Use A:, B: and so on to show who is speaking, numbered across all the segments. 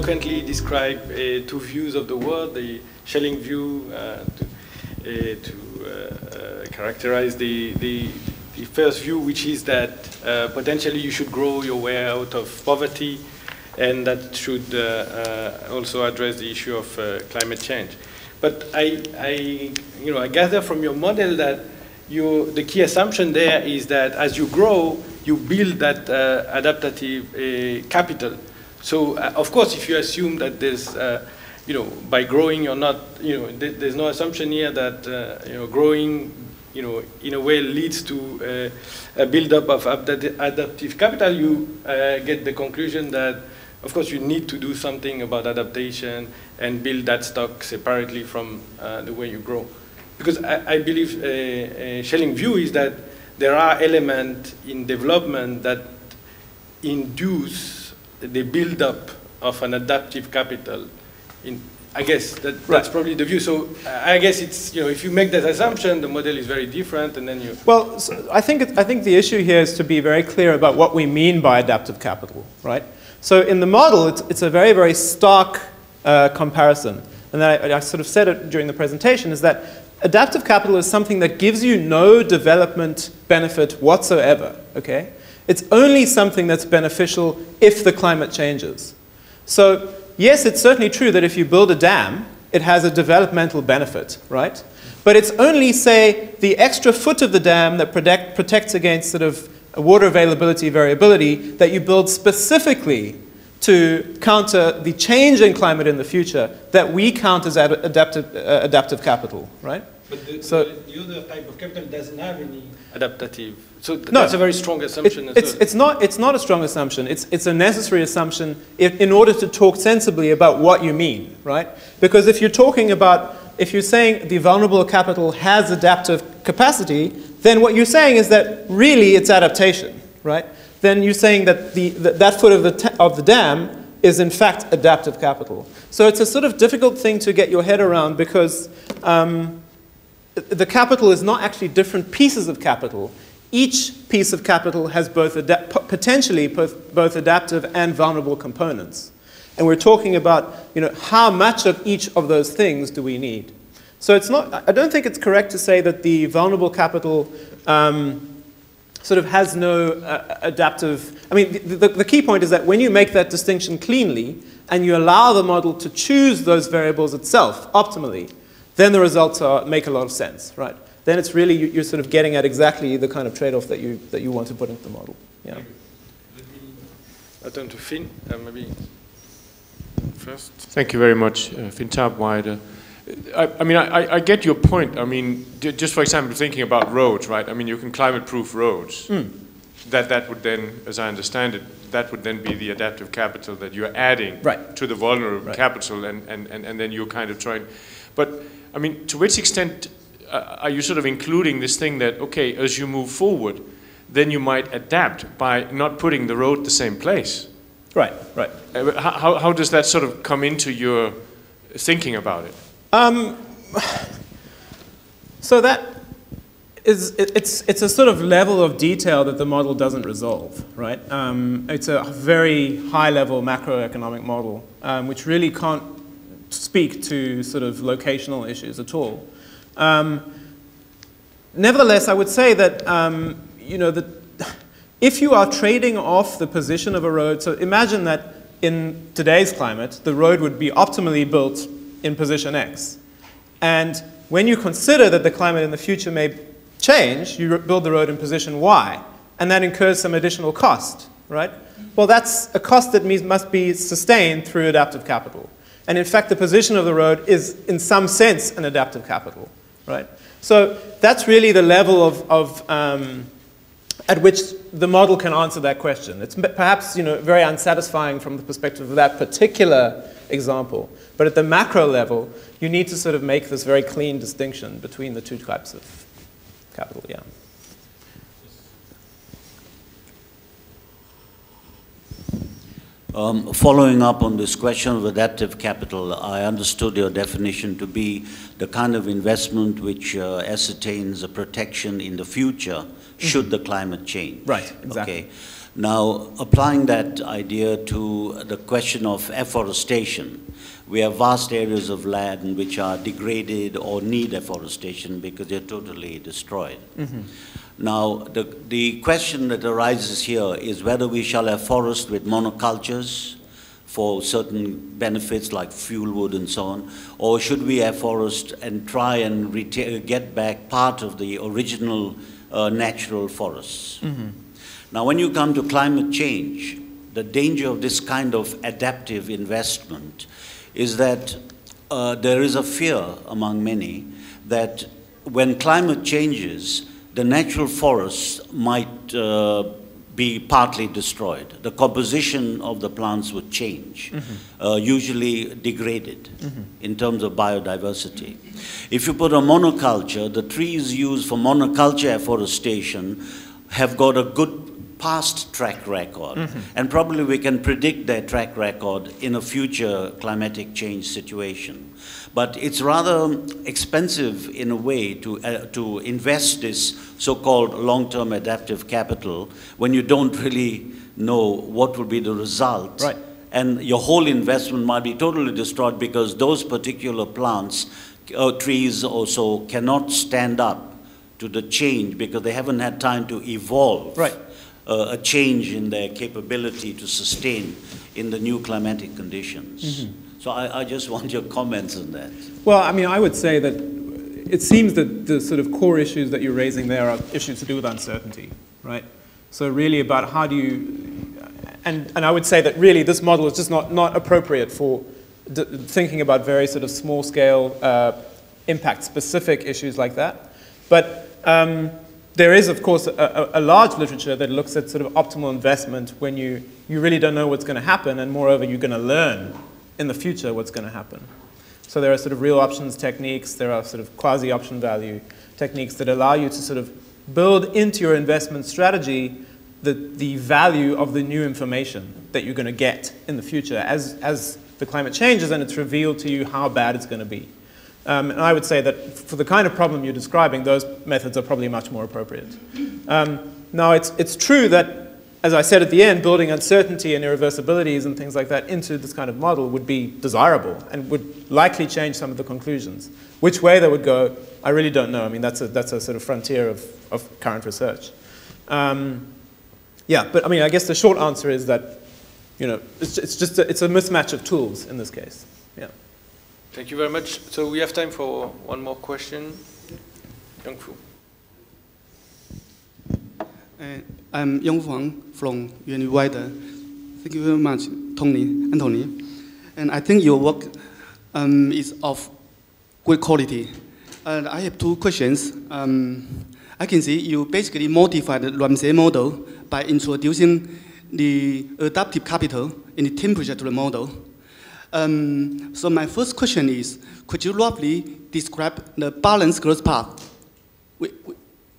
A: eloquently describe uh, two views of the world, the Schelling view uh, to, uh, to characterize the, the, the, first view, which is that potentially you should grow your way out of poverty, and that should also address the issue of climate change. But I, I, you know, I gather from your model that you, the key assumption there is that as you grow, you build that uh, adaptive uh, capital. So, uh, of course, if you assume that there's, uh, you know, by growing you're not, you know, th there's no assumption here that, uh, you know, growing, you know, in a way leads to uh, a buildup of adaptive capital, you get the conclusion that, of course, you need to do something about adaptation and build that stock separately from the way you grow. Because I, I believe uh, Schelling view is that there are elements in development that induce the buildup of an adaptive capital. In, I guess that, right. that's probably the view. So I guess it's, you know, if you make that assumption, the model is very different, and then you...
B: Well, so I, think it, I think the issue here is to be very clear about what we mean by adaptive capital, right? So in the model, it's, it's a very, very stark uh, comparison. And I, I sort of said it during the presentation, is that adaptive capital is something that gives you no development benefit whatsoever, okay? It's only something that's beneficial if the climate changes. So, yes, it's certainly true that if you build a dam, it has a developmental benefit, right? But it's only, say, the extra foot of the dam that protect, protects against sort of water availability variability that you build specifically to counter the change in climate in the future that we count as ad adaptive, uh, adaptive capital, right?
A: But the, so, the, the, other type of capital doesn't have any adaptative. So th no, that's a very strong assumption.
B: It, it's, well. it's, not, it's not a strong assumption. It's, it's a necessary assumption if, in order to talk sensibly about what you mean, right? Because if you're talking about, if you're saying the vulnerable capital has adaptive capacity, then what you're saying is that really it's adaptation, right? then you're saying that the, the that foot of the, of the dam is in fact adaptive capital. So it's a sort of difficult thing to get your head around because um, the capital is not actually different pieces of capital. Each piece of capital has both potentially both, both adaptive and vulnerable components. And we're talking about you know, how much of each of those things do we need. So it's not, I don't think it's correct to say that the vulnerable capital um, sort of has no uh, adaptive. I mean, the, the, the, key point is that when you make that distinction cleanly and you allow the model to choose those variables itself optimally, then the results are, make a lot of sense, right? Then it's really, you, are sort of getting at exactly the kind of trade-off that you, that you want to put into the model. Yeah.
A: I turn to Finn, uh, maybe first.
C: Thank you very much, uh, Finn Tarp WIDER. I, I mean, I, I, get your point. I mean, just for example, thinking about roads, right? I mean, you can climate-proof roads. Mm. That that would then, as I understand it, that would then be the adaptive capital that you're adding
B: right.
C: to the vulnerable right. capital, and, and, and, and then you're kind of trying. But I mean, to which extent uh, are you sort of including this thing that okay, as you move forward, then you might adapt by not putting the road the same place?
B: Right, right.
C: Uh, how, how does that sort of come into your thinking about it?
B: Um, so that is, it, it's, it's a sort of level of detail that the model doesn't resolve, right? Um, it's a very high level macroeconomic model, um, which really can't speak to sort of locational issues at all. Um, nevertheless, I would say that, um, you know, that if you are trading off the position of a road, so imagine that in today's climate, the road would be optimally built in position X. And when you consider that the climate in the future may change, you build the road in position Y, and that incurs some additional cost, right? Well, that's a cost that must be sustained through adaptive capital. And in fact, the position of the road is, in some sense, an adaptive capital, right? So that's really the level of, of um, at which the model can answer that question. It's perhaps you know, very unsatisfying from the perspective of that particular example. But at the macro level, you need to sort of make this very clean distinction between the two types of capital, yeah.
D: Um, following up on this question of adaptive capital, I understood your definition to be the kind of investment which uh, ascertains a protection in the future should mm -hmm. the climate change.
B: Right, exactly.
D: Okay. Now, applying that idea to the question of afforestation, we have vast areas of land which are degraded or need afforestation because they're totally destroyed. Mm -hmm. Now, the, the question that arises here is whether we shall have forests with monocultures for certain benefits like fuel wood and so on, or should we have forest and try and get back part of the original uh, natural forests? Mm -hmm. Now, when you come to climate change, the danger of this kind of adaptive investment is that uh, there is a fear among many that when climate changes, the natural forests might uh, be partly destroyed. The composition of the plants would change, mm -hmm. uh, usually degraded mm -hmm. in terms of biodiversity. If you put a monoculture, the trees used for monoculture afforestation have got a good past track record. Mm -hmm. And probably we can predict their track record in a future climatic change situation. But it's rather expensive in a way to, uh, to invest this so-called long-term adaptive capital when you don't really know what will be the result.
B: Right.
D: And your whole investment might be totally destroyed because those particular plants, uh, trees also cannot stand up to the change because they haven't had time to evolve.
B: Right
D: uh, a change in their capability to sustain in the new climatic conditions. Mm -hmm. So I, I just want your comments on that.
B: Well, I mean, I would say that it seems that the sort of core issues that you're raising there are issues to do with uncertainty, right? So really about how do you, and, and I would say that really this model is just not, not appropriate for thinking about very sort of small scale uh, impact specific issues like that. But um, there is, of course, a, a, large literature that looks at sort of optimal investment when you, you really don't know what's going to happen, and moreover, you're going to learn in the future what's going to happen. So there are sort of real options techniques, there are sort of quasi-option value techniques that allow you to sort of build into your investment strategy the, the value of the new information that you're going to get in the future as, as the climate changes and it's revealed to you how bad it's going to be. Um, and I would say that for the kind of problem you're describing, those methods are probably much more appropriate. Um, now, it's, it's true that, as I said at the end, building uncertainty and irreversibilities and things like that into this kind of model would be desirable and would likely change some of the conclusions. Which way they would go, I really don't know. I mean, that's a, that's a sort of frontier of, of current research. Um, yeah, but I mean, I guess the short answer is that, you know, it's, it's just a, it's a mismatch of tools in this case. Yeah.
A: Thank you very much. So we have time for one more question. Yongfu.
E: Uh, I'm Young Huang from UNU-WIDER. Thank you very much, Tony, Antony. And I think your work um, is of great quality. And I have two questions. Um, I can see you basically modified the Ramsey model by introducing the adaptive capital in the temperature to the model. Um, so my first question is, could you roughly describe the balanced growth path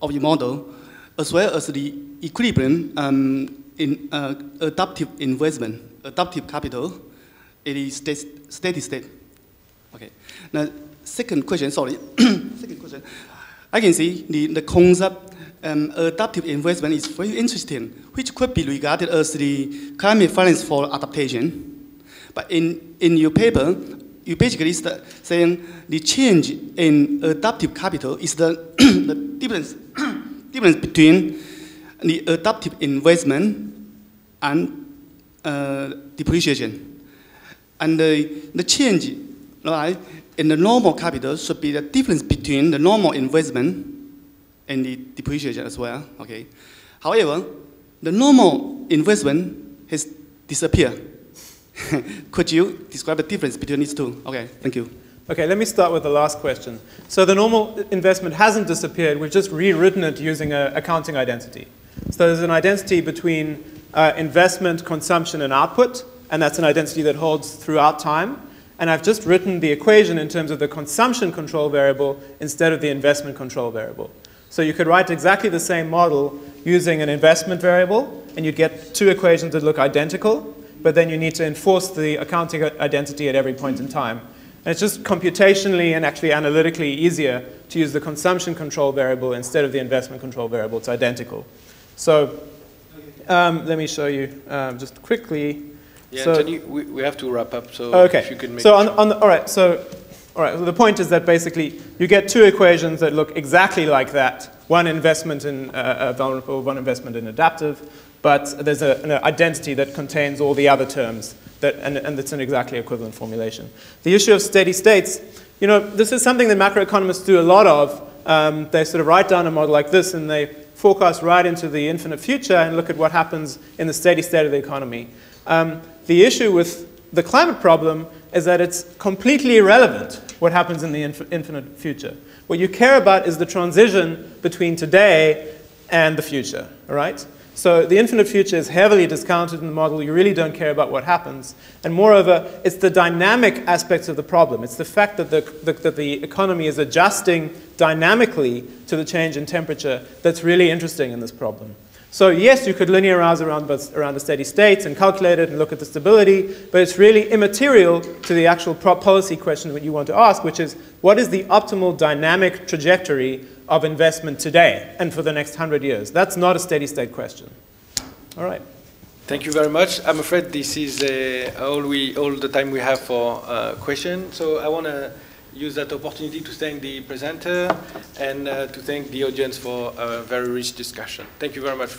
E: of your model, as well as the equilibrium um, in uh, adaptive investment, adaptive capital, it is steady state. Okay. Now, second question, sorry, second question. I can see the, the concept um, adaptive investment is very interesting, which could be regarded as the climate finance for adaptation. But in, in your paper, you basically saying the change in adaptive capital is the, the difference, difference between the adaptive investment and uh, depreciation. And the, the change right, in the normal capital should be the difference between the normal investment and the depreciation as well. Okay. However, the normal investment has disappeared Could you describe the difference between these two? Okay, thank you.
B: Okay, let me start with the last question. So the normal investment hasn't disappeared. We've just rewritten it using an accounting identity. So there's an identity between uh, investment, consumption, and output, and that's an identity that holds throughout time. And I've just written the equation in terms of the consumption control variable instead of the investment control variable. So you could write exactly the same model using an investment variable, and you'd get two equations that look identical, but then you need to enforce the accounting identity at every point in time. And it's just computationally and actually analytically easier to use the consumption control variable instead of the investment control variable. It's identical. So um, let me show you um, just quickly.
A: Yeah,
B: so,
A: Antony, we, we have to wrap up, so
B: okay.
A: if you could make
B: So on, on the, all right, so all right, so the point is that basically you get two equations that look exactly like that. One investment in uh, vulnerable, one investment in adaptive, but there's a, an identity that contains all the other terms, that, and, and it's an exactly equivalent formulation. The issue of steady states, you know, this is something that macroeconomists do a lot of. Um, they sort of write down a model like this and they forecast right into the infinite future and look at what happens in the steady state of the economy. Um, the issue with the climate problem is that it's completely irrelevant what happens in the inf infinite future. What you care about is the transition between today and the future, all right? So the infinite future is heavily discounted in the model. You really don't care about what happens. And moreover, it's the dynamic aspects of the problem. It's the fact that the, the, that the economy is adjusting dynamically to the change in temperature that's really interesting in this problem. So yes, you could linearize around, around the steady states and calculate it and look at the stability, but it's really immaterial to the actual policy question that you want to ask, which is what is the optimal dynamic trajectory of investment today and for the next 100 years? That's not a steady state question. All right.
A: Thank you very much. I'm afraid this is uh, all, we, all the time we have for uh, questions. So I want to use that opportunity to thank the presenter and uh, to thank the audience for a very rich discussion. Thank you very much.